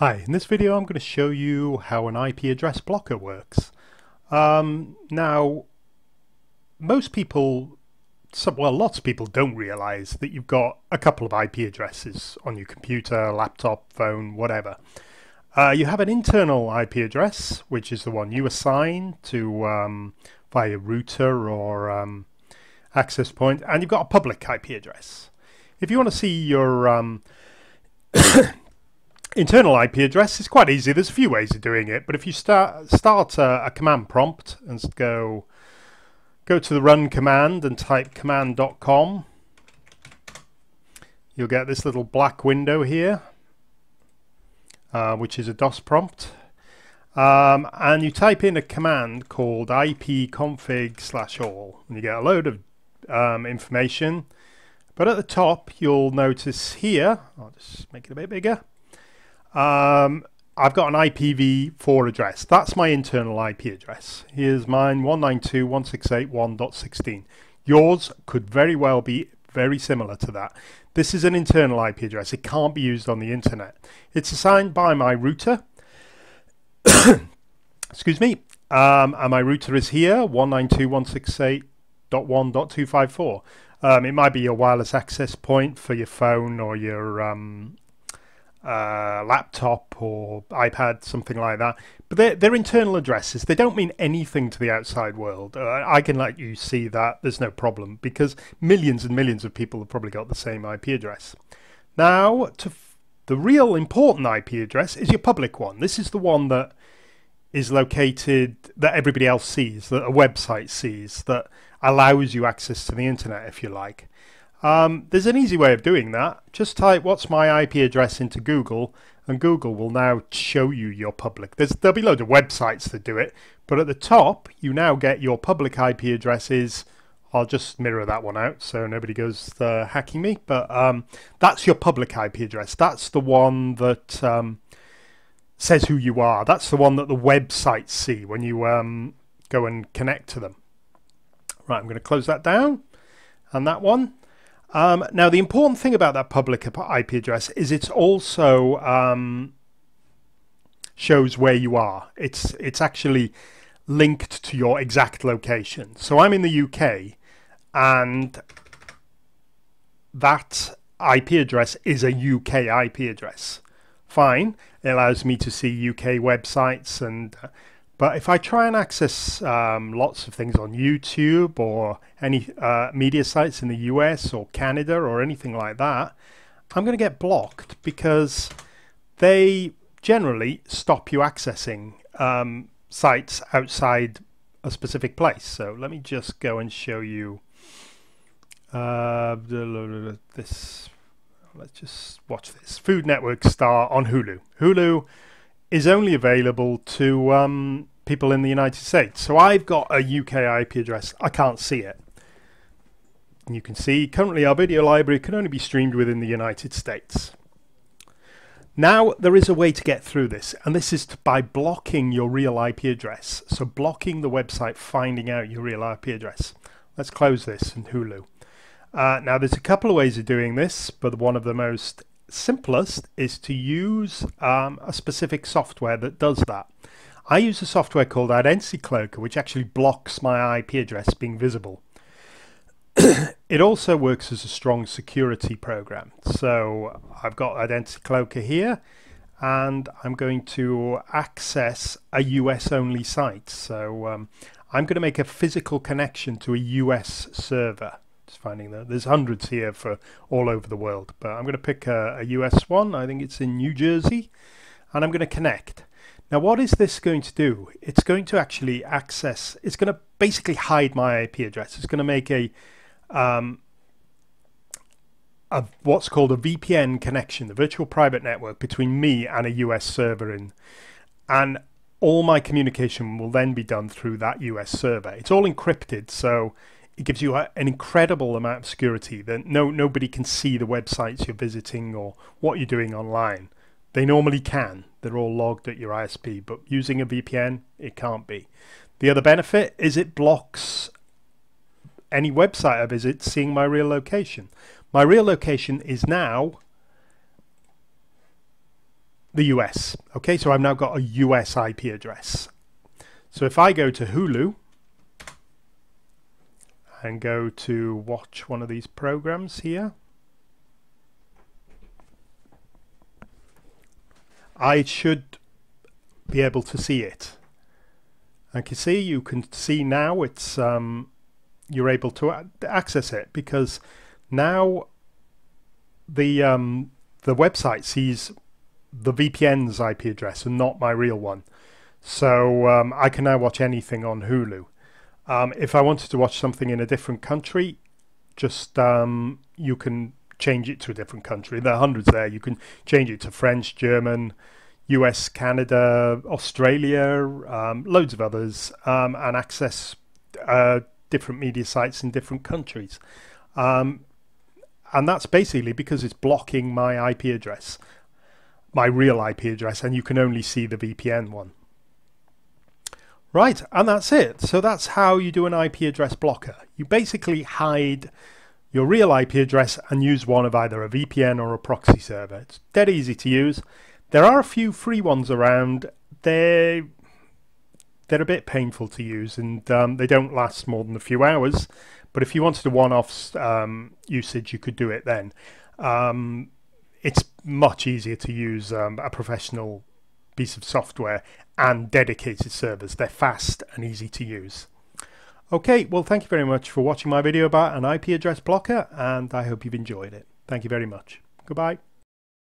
Hi, in this video I'm going to show you how an IP address blocker works. Um, now, most people, some, well lots of people don't realize that you've got a couple of IP addresses on your computer, laptop, phone, whatever. Uh, you have an internal IP address, which is the one you assign to um, via router or um, access point, and you've got a public IP address. If you want to see your um, internal IP address is quite easy. There's a few ways of doing it, but if you start start a, a, command prompt and go go to the run command and type command.com, you'll get this little black window here, uh, which is a DOS prompt. Um, and you type in a command called ipconfig slash all, and you get a load of um, information. But at the top, you'll notice here, I'll just make it a bit bigger, um, I've got an IPv4 address. That's my internal IP address. Here's mine 192.168.1.16. Yours could very well be very similar to that. This is an internal IP address. It can't be used on the internet. It's assigned by my router. Excuse me. Um, and my router is here 192.168.1.254. Um, it might be your wireless access point for your phone or your um, uh, laptop or iPad, something like that. But they're, they're, internal addresses. They don't mean anything to the outside world. Uh, I can let you see that. There's no problem because millions and millions of people have probably got the same IP address. Now, to the real important IP address is your public one. This is the one that is located that everybody else sees, that a website sees, that allows you access to the internet, if you like. Um, there's an easy way of doing that. Just type what's my IP address into Google and Google will now show you your public. There's, there'll be loads of websites that do it, but at the top you now get your public IP addresses. I'll just mirror that one out so nobody goes uh, hacking me, but um, that's your public IP address. That's the one that um, says who you are. That's the one that the websites see when you um, go and connect to them. Right, I'm going to close that down and that one. Um, now, the important thing about that public IP address is it's also um, shows where you are. It's it's actually linked to your exact location. So I'm in the UK, and that IP address is a UK IP address. Fine, it allows me to see UK websites and uh, but if I try and access um, lots of things on YouTube or any uh, media sites in the US or Canada or anything like that, I'm going to get blocked because they generally stop you accessing um, sites outside a specific place. So let me just go and show you uh, this. Let's just watch this. Food Network star on Hulu. Hulu is only available to um, people in the United States. So I've got a UK IP address. I can't see it. And you can see currently our video library can only be streamed within the United States. Now there is a way to get through this and this is by blocking your real IP address. So blocking the website finding out your real IP address. Let's close this in Hulu. Uh, now there's a couple of ways of doing this but one of the most simplest is to use um, a specific software that does that. I use a software called Identity Cloaker, which actually blocks my IP address being visible. it also works as a strong security program. So I've got Identity Cloaker here, and I'm going to access a US only site. So um, I'm going to make a physical connection to a US server. Finding that there's hundreds here for all over the world, but I'm going to pick a, a US one. I think it's in New Jersey, and I'm going to connect. Now, what is this going to do? It's going to actually access, it's going to basically hide my IP address. It's going to make a, um, a what's called a VPN connection, the virtual private network between me and a US server in. And all my communication will then be done through that US server. It's all encrypted, so it gives you a, an incredible amount of security that no nobody can see the websites you're visiting or what you're doing online. They normally can. They're all logged at your ISP, but using a VPN, it can't be. The other benefit is it blocks any website I visit seeing my real location. My real location is now the US. Okay, so I've now got a US IP address. So if I go to Hulu and go to watch one of these programs here, I should be able to see it. I you see you can see now it's um, you're able to access it because now the um, the website sees the VPN's IP address and not my real one. So um, I can now watch anything on Hulu. Um, if I wanted to watch something in a different country, just um, you can change it to a different country. There are hundreds there. You can change it to French, German, US, Canada, Australia, um, loads of others, um, and access uh, different media sites in different countries. Um, and that's basically because it's blocking my IP address, my real IP address, and you can only see the VPN one. Right, and that's it. So that's how you do an IP address blocker. You basically hide your real IP address and use one of either a VPN or a proxy server. It's dead easy to use. There are a few free ones around. They're they're a bit painful to use and um, they don't last more than a few hours. But if you wanted a one-off um, usage, you could do it then. Um, it's much easier to use um, a professional piece of software and dedicated servers. They're fast and easy to use. Okay, well, thank you very much for watching my video about an IP address blocker, and I hope you've enjoyed it. Thank you very much. Goodbye.